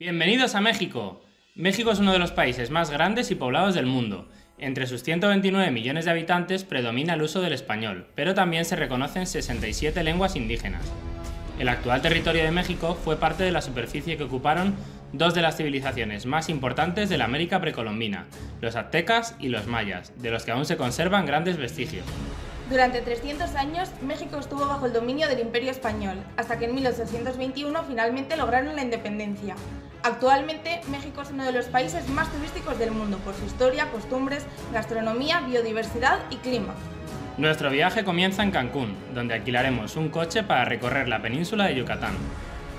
Bienvenidos a México. México es uno de los países más grandes y poblados del mundo. Entre sus 129 millones de habitantes predomina el uso del español, pero también se reconocen 67 lenguas indígenas. El actual territorio de México fue parte de la superficie que ocuparon dos de las civilizaciones más importantes de la América precolombina, los aztecas y los mayas, de los que aún se conservan grandes vestigios. Durante 300 años, México estuvo bajo el dominio del Imperio Español, hasta que en 1821 finalmente lograron la independencia. Actualmente, México es uno de los países más turísticos del mundo por su historia, costumbres, gastronomía, biodiversidad y clima. Nuestro viaje comienza en Cancún, donde alquilaremos un coche para recorrer la península de Yucatán.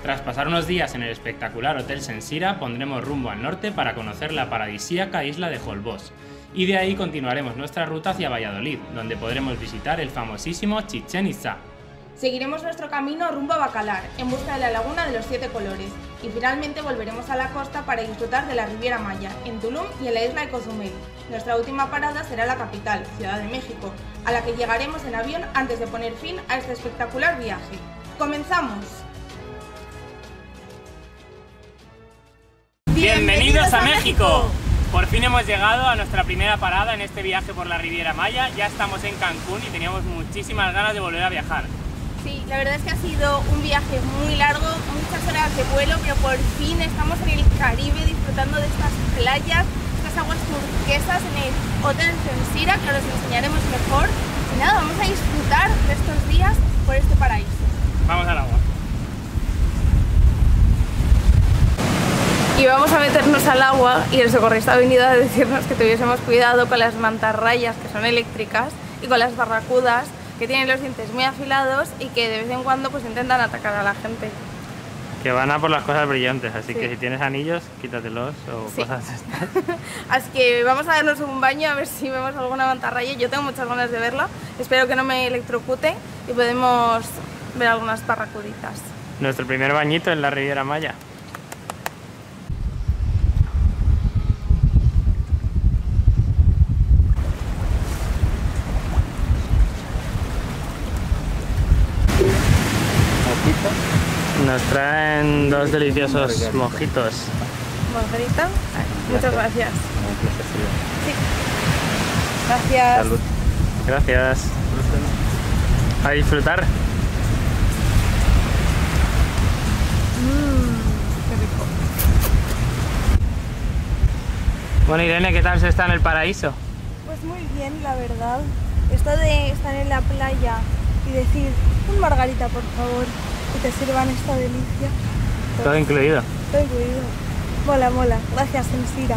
Tras pasar unos días en el espectacular Hotel Sensira, pondremos rumbo al norte para conocer la paradisíaca isla de Holbox, y de ahí continuaremos nuestra ruta hacia Valladolid, donde podremos visitar el famosísimo Chichen Itza. Seguiremos nuestro camino rumbo a Bacalar, en busca de la Laguna de los Siete Colores, y finalmente volveremos a la costa para disfrutar de la Riviera Maya, en Tulum y en la isla de Cozumel. Nuestra última parada será la capital, Ciudad de México, a la que llegaremos en avión antes de poner fin a este espectacular viaje. ¡Comenzamos! ¡Bienvenidos a México! Por fin hemos llegado a nuestra primera parada en este viaje por la Riviera Maya. Ya estamos en Cancún y teníamos muchísimas ganas de volver a viajar. Sí, la verdad es que ha sido un viaje muy largo, muchas horas de vuelo, pero por fin estamos en el Caribe disfrutando de estas playas, estas aguas turquesas en el Hotel Censira, que ahora os enseñaremos mejor. Y nada, vamos a disfrutar de estos días por este paraíso. Vamos al agua. Y vamos a meternos al agua y el socorrista ha venido a decirnos que tuviésemos cuidado con las mantarrayas que son eléctricas y con las barracudas que tienen los dientes muy afilados y que de vez en cuando pues intentan atacar a la gente. Que van a por las cosas brillantes, así que si tienes anillos, quítatelos o cosas estas. así que vamos a darnos un baño a ver si vemos alguna mantarraya. Yo tengo muchas ganas de verla. Espero que no me electrocute y podemos ver algunas barracuditas. Nuestro primer bañito en la Riviera Maya. Nos traen dos deliciosos mojitos. ¿Mojerita? Muchas gracias. Sí. Gracias. Salud. Gracias. A disfrutar. Mmm, qué rico. Bueno, Irene, ¿qué tal se está en el paraíso? Pues muy bien, la verdad. Esto de estar en la playa y decir, un margarita, por favor que te sirvan esta delicia. Todo incluido. Todo incluido. Mola, mola. Gracias, Sensira.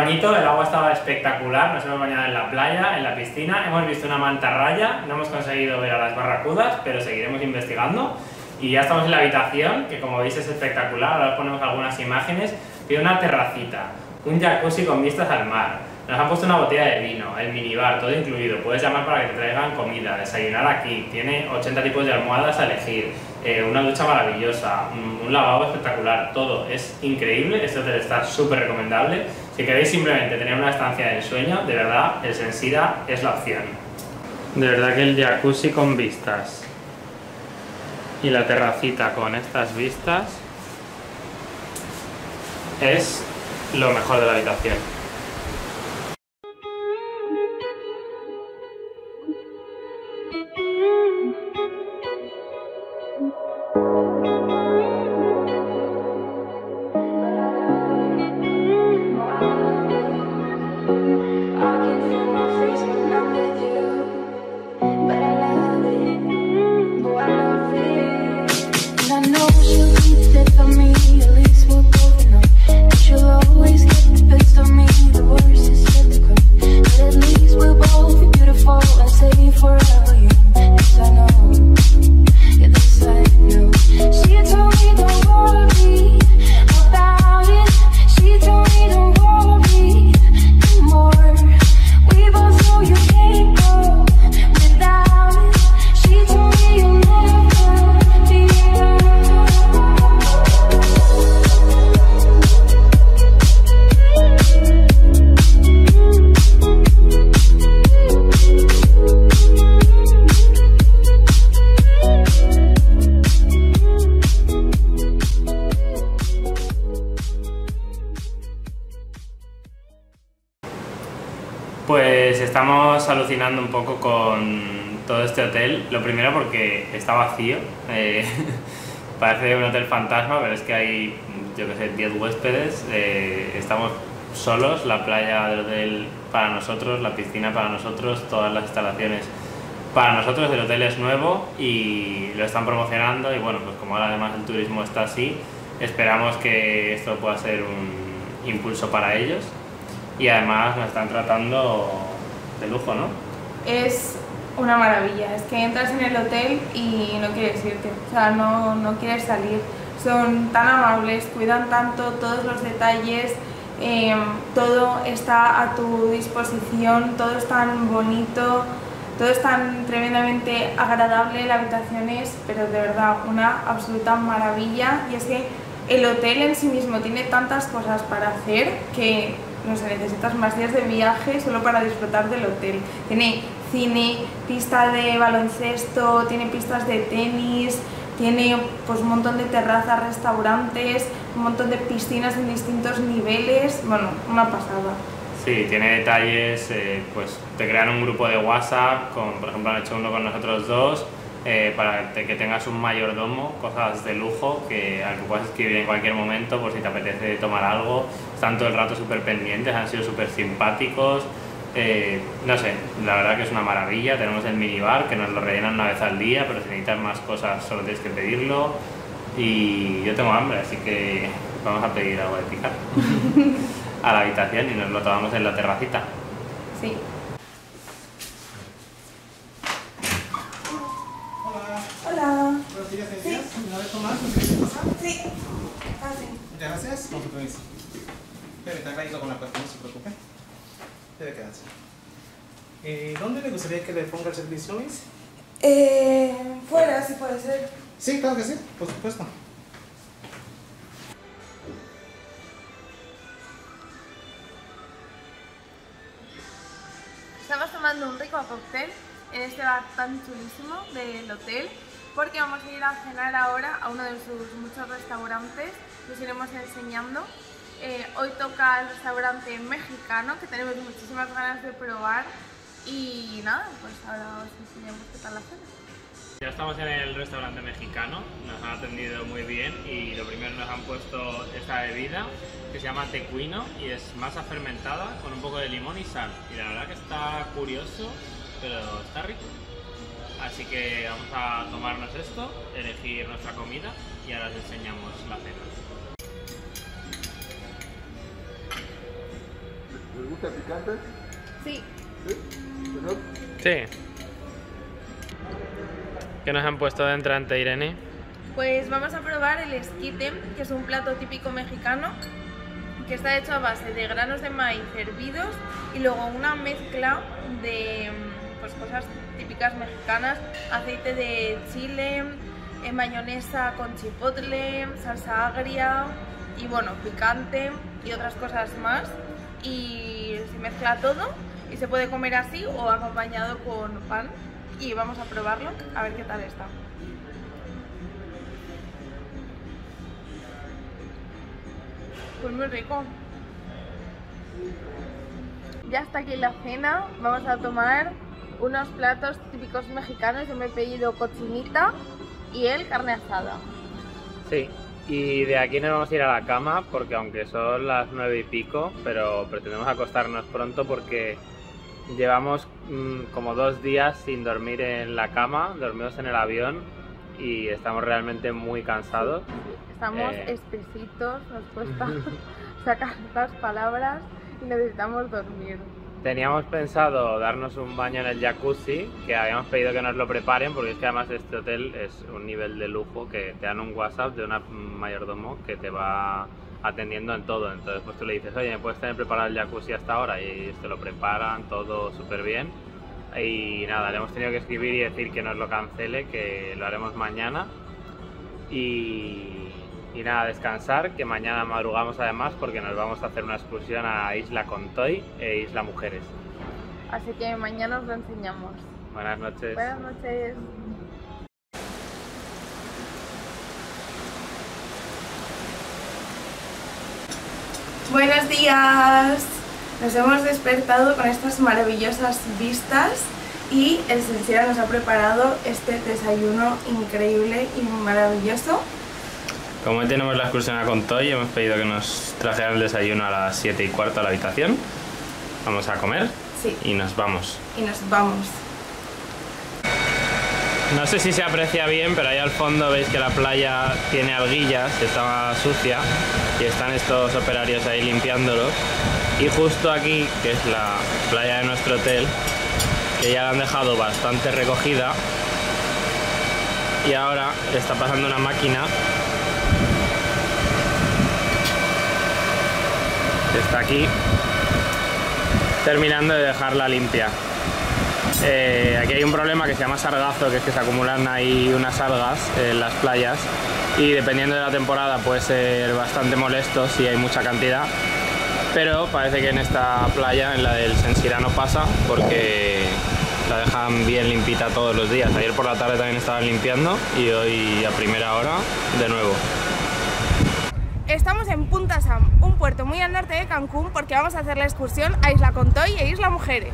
Bañito, el agua estaba espectacular, nos hemos bañado en la playa, en la piscina, hemos visto una mantarraya, no hemos conseguido ver a las barracudas, pero seguiremos investigando. Y ya estamos en la habitación, que como veis es espectacular, ahora os ponemos algunas imágenes, tiene una terracita, un jacuzzi con vistas al mar, nos han puesto una botella de vino, el minibar, todo incluido. Puedes llamar para que te traigan comida, desayunar aquí. Tiene 80 tipos de almohadas a elegir, eh, una ducha maravillosa, un, lavabo espectacular, todo. Es increíble, este hotel está súper recomendable. Si queréis simplemente tener una estancia de ensueño, de verdad, el Sensira es la opción. De verdad que el jacuzzi con vistas y la terracita con estas vistas es lo mejor de la habitación. Un poco con todo este hotel. Lo primero porque está vacío. eh, parece un hotel fantasma, pero es que hay, yo que sé, 10 huéspedes. eh, estamos solos, la playa del hotel para nosotros, la piscina para nosotros, todas las instalaciones para nosotros. El hotel es nuevo y lo están promocionando y bueno, pues como ahora además el turismo está así, esperamos que esto pueda ser un impulso para ellos y además nos están tratando de lujo, ¿no? Es una maravilla, es que entras en el hotel y no quieres irte, o sea, no, no quieres salir. Son tan amables, cuidan tanto todos los detalles, eh, todo está a tu disposición, todo es tan bonito, todo es tan tremendamente agradable, la habitación es, pero de verdad, una absoluta maravilla. Y es que el hotel en sí mismo tiene tantas cosas para hacer que no sé, necesitas más días de viaje solo para disfrutar del hotel. Tiene cine, pista de baloncesto, tiene pistas de tenis, tiene pues un montón de terrazas, restaurantes, un montón de piscinas en distintos niveles, bueno, una pasada. Sí, tiene detalles, eh, pues te crean un grupo de WhatsApp, con, por ejemplo han hecho uno con nosotros dos, eh, para que tengas un mayordomo, cosas de lujo que, al que puedas escribir en cualquier momento por si te apetece tomar algo. Están todo el rato súper pendientes, han sido súper simpáticos. eh, no sé, la verdad que es una maravilla. Tenemos el minibar que nos lo rellenan una vez al día, pero si necesitas más cosas solo tienes que pedirlo. Y yo tengo hambre, así que vamos a pedir algo de picar a la habitación y nos lo tomamos en la terracita. Sí. Hola, Hola. buenos días, señorías. ¿Me la Tomás? ¿Me quieres pasar? Sí. Ah, sí. Muchas gracias. Con su permiso. Con la cuestión, no se preocupe. Debe quedarse. Eh, ¿Dónde le gustaría que le ponga el servicio, Miss? Eh, fuera, si puede ser. Sí, claro que sí, por supuesto. Estamos tomando un rico cóctel en este bar tan chulísimo del hotel porque vamos a ir a cenar ahora a uno de sus muchos restaurantes que os iremos enseñando. Eh, hoy toca el restaurante mexicano que tenemos muchísimas ganas de probar y nada, pues ahora os enseñamos qué tal la cena. Ya estamos en el restaurante mexicano, nos han atendido muy bien y lo primero nos han puesto esta bebida que se llama tecuino y es masa fermentada con un poco de limón y sal. Y la verdad que está curioso, pero está rico. Así que vamos a tomarnos esto, elegir nuestra comida y ahora os enseñamos la cena. Gusta picante? Sí, ¿Sí? Sí. ¿Qué nos han puesto de entrante, Irene? Pues vamos a probar el esquite, que es un plato típico mexicano que está hecho a base de granos de maíz hervidos y luego una mezcla de pues, cosas típicas mexicanas, aceite de chile, eh, mayonesa con chipotle, salsa agria y bueno, picante y otras cosas más. Y mezcla todo y se puede comer así o acompañado con pan. Y vamos a probarlo a ver qué tal está. Pues muy rico. Ya está aquí la cena. Vamos a tomar unos platos típicos mexicanos. Yo me he pedido cochinita y el carne asada. Sí, y de aquí nos vamos a ir a la cama porque aunque son las nueve y pico, pero pretendemos acostarnos pronto porque llevamos mm, como dos días sin dormir en la cama, dormimos en el avión y estamos realmente muy cansados. Estamos Eh. espesitos, nos cuesta sacar las palabras y necesitamos dormir. Teníamos pensado darnos un baño en el jacuzzi, que habíamos pedido que nos lo preparen, porque es que además este hotel es un nivel de lujo que te dan un WhatsApp de una mayordomo que te va atendiendo en todo. Entonces pues tú le dices, oye, ¿me puedes tener preparado el jacuzzi hasta ahora? Y te lo preparan todo súper bien. Y nada, le hemos tenido que escribir y decir que nos lo cancele, que lo haremos mañana. Y, y nada, descansar, que mañana madrugamos además porque nos vamos a hacer una excursión a Isla Contoy e Isla Mujeres. Así que mañana os lo enseñamos. Buenas noches. Buenas noches. Buenos días. Nos hemos despertado con estas maravillosas vistas y el Sensira nos ha preparado este desayuno increíble y maravilloso. Como hoy tenemos la excursión a Contoy, hemos pedido que nos trajeran el desayuno a las 7 y cuarto a la habitación. Vamos a comer Sí. y nos vamos. Y nos vamos. No sé si se aprecia bien, pero ahí al fondo veis que la playa tiene alguillas, está sucia y están estos operarios ahí limpiándolo. Y justo aquí, que es la playa de nuestro hotel, que ya la han dejado bastante recogida, y ahora está pasando una máquina está aquí terminando de dejarla limpia. Eh, aquí hay un problema que se llama sargazo, que es que se acumulan ahí unas algas en las playas y dependiendo de la temporada puede ser bastante molesto si hay mucha cantidad. Pero parece que en esta playa, en la del Sensira, no pasa porque la dejan bien limpita todos los días. Ayer por la tarde también estaban limpiando y hoy a primera hora de nuevo. Estamos en Punta Sam, un puerto muy al norte de Cancún, porque vamos a hacer la excursión a Isla Contoy e Isla Mujeres.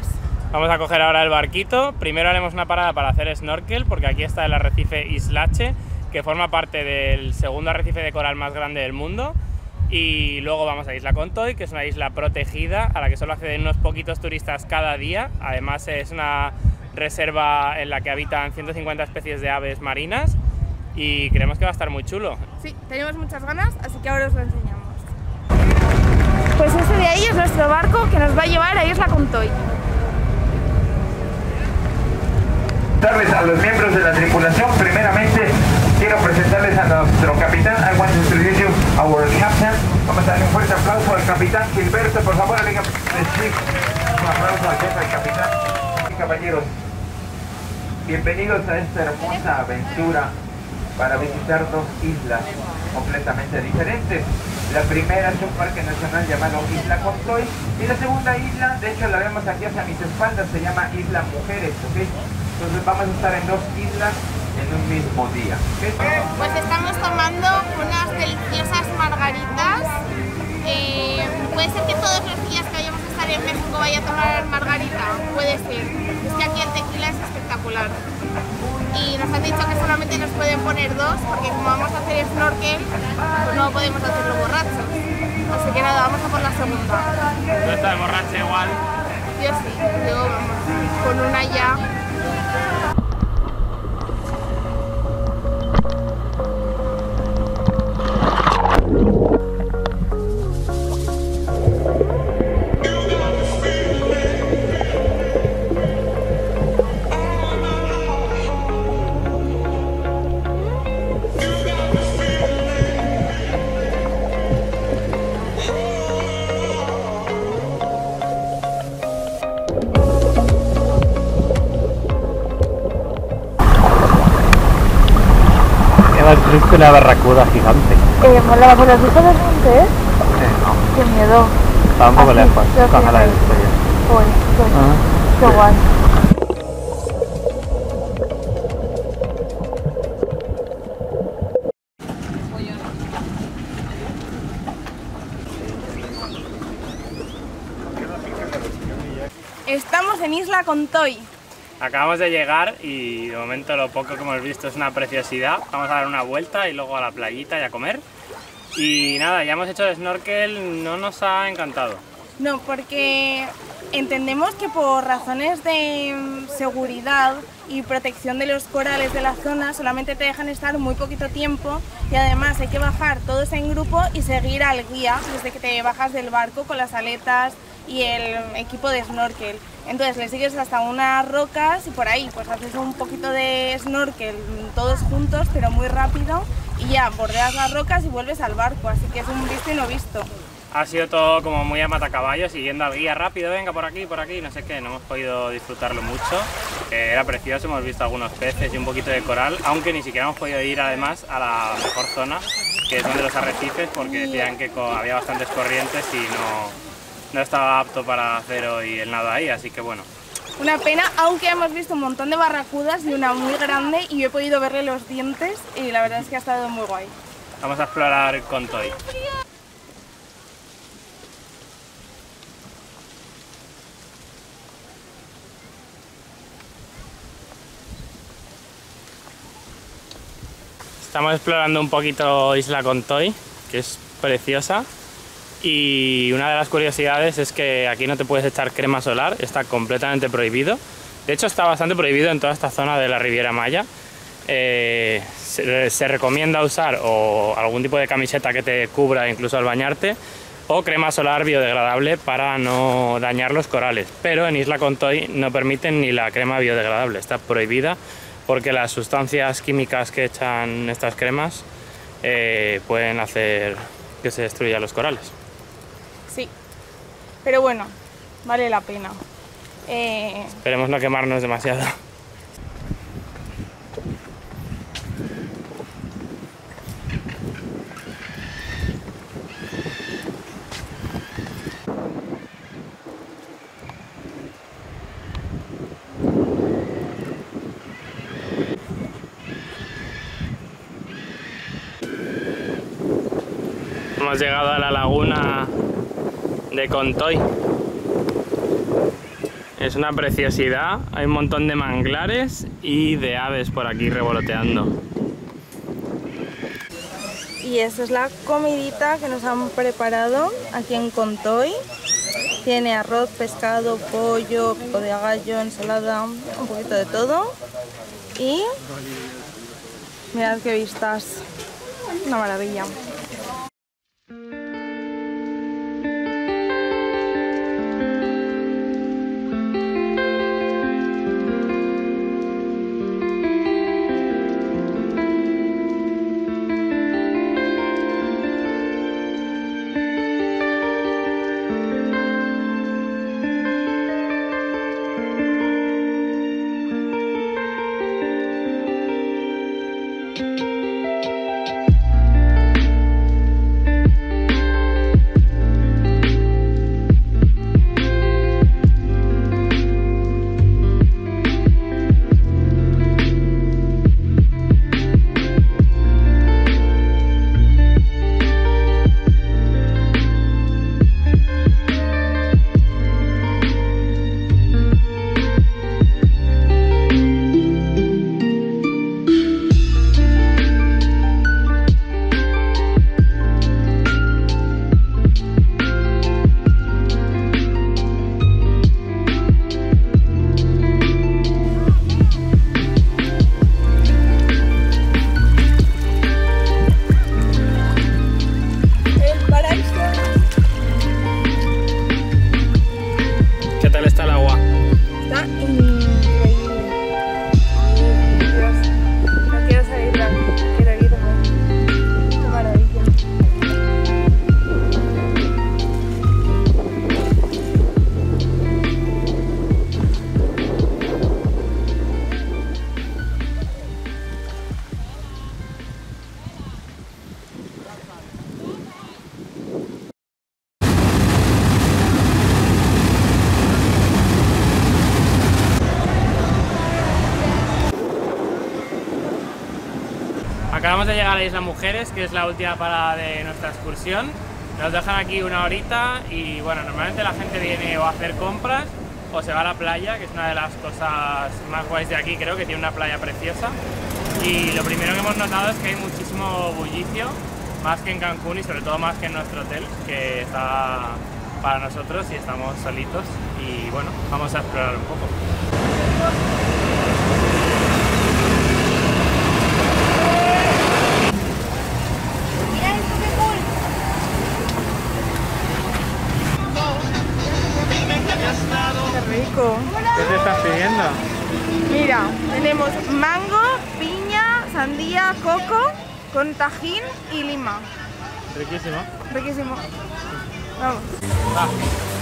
Vamos a coger ahora el barquito. Primero haremos una parada para hacer snorkel, porque aquí está el arrecife Islache, que forma parte del segundo arrecife de coral más grande del mundo. Y luego vamos a Isla Contoy, que es una isla protegida a la que solo acceden unos poquitos turistas cada día. Además es una reserva en la que habitan 150 especies de aves marinas y creemos que va a estar muy chulo. Sí, tenemos muchas ganas, así que ahora os lo enseñamos. Pues ese de ahí es nuestro barco que nos va a llevar a Isla Contoy. presentarles a los miembros de la tripulación. Primeramente, quiero presentarles a nuestro capitán. I want to introduce you our captain. Vamos a darle un fuerte aplauso al capitán Gilberto. Por favor, le un aplauso al jefe, al capitán. Y caballeros, bienvenidos a esta hermosa aventura para visitar dos islas completamente diferentes. La primera es un parque nacional llamado Isla Contoy y la segunda isla, de hecho la vemos aquí hacia mis espaldas, se llama Isla Mujeres, ¿ok? Entonces vamos a estar en dos islas en un mismo día. ¿ok? Pues estamos tomando unas deliciosas margaritas. Eh, puede ser que todos los días que vayamos a estar en México vaya a tomar margarita. Puede ser. Es que aquí el tequila es espectacular. Y nos han dicho que solamente nos pueden poner dos, porque como vamos a hacer snorkel, pues no podemos hacerlo borrachos. Así que nada, vamos a por la segunda. No está de borracha igual. Yo sí, yo vamos, con una ya. Visto una barracuda gigante. Eh, mola, ¿me lo has visto delante, eh? Qué miedo. Está un poco Así, lejos. Uy, qué, qué guay. Estamos en Isla Contoy. Acabamos de llegar y de momento lo poco que hemos visto es una preciosidad. Vamos a dar una vuelta y luego a la playita y a comer. Y nada, ya hemos hecho el snorkel, no nos ha encantado. No, porque entendemos que por razones de seguridad y protección de los corales de la zona solamente te dejan estar muy poquito tiempo y además hay que bajar todos en grupo y seguir al guía desde que te bajas del barco con las aletas y el equipo de snorkel. Entonces le sigues hasta unas rocas y por ahí pues haces un poquito de snorkel todos juntos pero muy rápido y ya bordeas las rocas y vuelves al barco, así que es un visto y no visto. Ha sido todo como muy a matacaballo, siguiendo al guía rápido, venga por aquí, por aquí, no sé qué, no hemos podido disfrutarlo mucho. Eh, era precioso, hemos visto algunos peces y un poquito de coral, aunque ni siquiera hemos podido ir además a la mejor zona, que es donde los arrecifes, porque decían que había bastantes corrientes y no, no estaba apto para hacer hoy el nado ahí, así que bueno. Una pena, aunque hemos visto un montón de barracudas y una muy grande y yo he podido verle los dientes y la verdad es que ha estado muy guay. Vamos a explorar con Toy. Estamos explorando un poquito Isla Contoy, que es preciosa. Y una de las curiosidades es que aquí no te puedes echar crema solar, está completamente prohibido. De hecho, está bastante prohibido en toda esta zona de la Riviera Maya. Eh, se, se recomienda usar o algún tipo de camiseta que te cubra incluso al bañarte o crema solar biodegradable para no dañar los corales. Pero en Isla Contoy no permiten ni la crema biodegradable, está prohibida porque las sustancias químicas que echan estas cremas eh, pueden hacer que se destruyan los corales. Sí. Pero bueno, vale la pena. Eh, Esperemos no quemarnos demasiado. Hemos llegado a la laguna de Contoy. Es una preciosidad, hay un montón de manglares y de aves por aquí revoloteando. y esa es la comidita que nos han preparado aquí en Contoy. Tiene arroz, pescado, pollo, pico de gallo, ensalada, un poquito de todo. Y mirad qué vistas. Una maravilla. Acabamos de llegar a Isla Mujeres, que es la última parada de nuestra excursión. Nos dejan aquí una horita y bueno, normalmente la gente viene o a hacer compras o se va a la playa, que es una de las cosas más guays de aquí, creo que tiene una playa preciosa. Y lo primero que hemos notado es que hay muchísimo bullicio, más que en Cancún y sobre todo más que en nuestro hotel, que está para nosotros y estamos solitos. Y bueno, vamos a explorar un poco. Mira, tenemos mango, piña, sandía, coco con tajín y lima. Riquísimo. Riquísimo. Vamos. Va.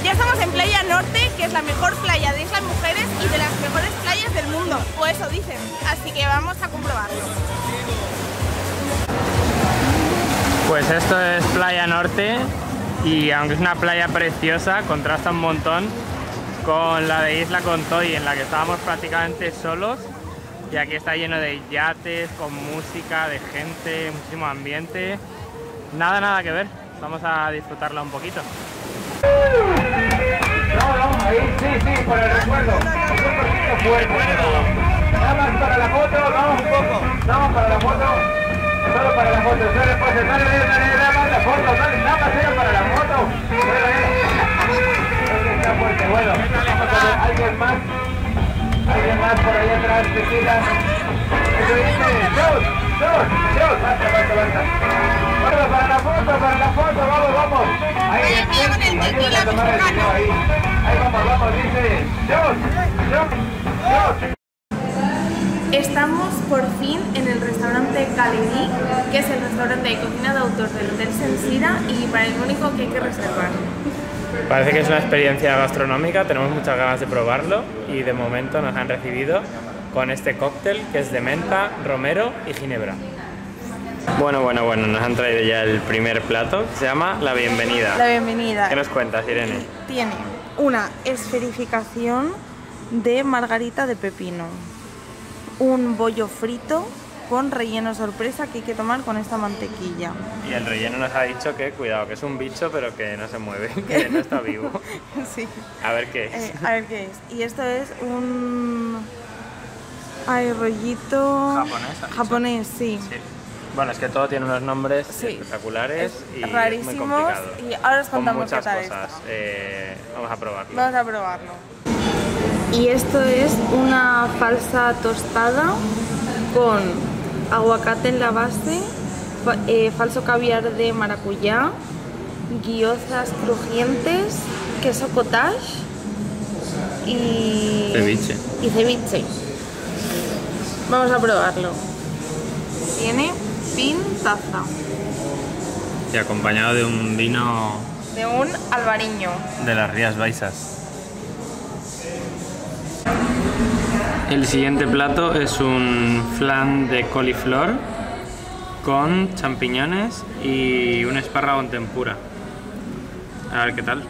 Ya estamos en Playa Norte, que es la mejor playa de Islas Mujeres y de las mejores playas del mundo, o eso dicen. Así que vamos a comprobarlo. Pues esto es Playa Norte y aunque es una playa preciosa, contrasta un montón con la de Isla Contoy en la que estábamos prácticamente solos y aquí está lleno de yates, con música, de gente, muchísimo ambiente. Nada, nada que ver. Vamos a disfrutarla un poquito. No, no, ahí sí, sí, por el recuerdo. Un poquito fuerte. Nada más para la foto, vamos un poco. Vamos para la foto. Solo para la foto, no le poses, no le des, no le des más la foto, nada más era para la foto. Está fuerte, bueno, alguien más, alguien más por ahí atrás, tequila. Eso dice, Dios, Dios, Dios, basta, basta, basta. Bueno, para la foto, para la foto, vamos, vamos. Ahí, ayúdenme a tomar el video ahí. Ahí vamos, vamos, dice, Dios, Dios, Dios. Estamos por fin en el restaurante Galerí, que es el restaurante de cocina de autor del Hotel Sensira y para el único que hay que reservar. Parece que es una experiencia gastronómica, tenemos muchas ganas de probarlo y de momento nos han recibido con este cóctel que es de menta, romero y ginebra. Bueno, bueno, bueno, nos han traído ya el primer plato, se llama La Bienvenida. La bienvenida ¿Qué nos cuentas, Irene? tiene una esferificación de margarita de pepino, un bollo frito con relleno sorpresa que hay que tomar con esta mantequilla. Y el relleno nos ha dicho que, cuidado, que es un bicho pero que no se mueve, que no está vivo. sí. A ver qué es. Eh, a ver qué es. Y esto es un ay, rollito Japonés, japonés, sí. Sí. Bueno, es que todo tiene unos nombres Sí. espectaculares Es y es muy rarísimos complicado. y ahora os Con contamos qué muchas tal cosas. Eh, vamos a probarlo. Vamos a probarlo. Y esto es una falsa tostada con aguacate en la base, fa- eh, falso caviar de maracuyá, guiozas crujientes, queso cottage y Ceviche. y ceviche. Vamos a probarlo. Tiene pintaza Y acompañado de un vino de un albariño. de las Rías Baixas. El siguiente plato es un flan de coliflor con champiñones y un espárrago en tempura. A ver qué tal.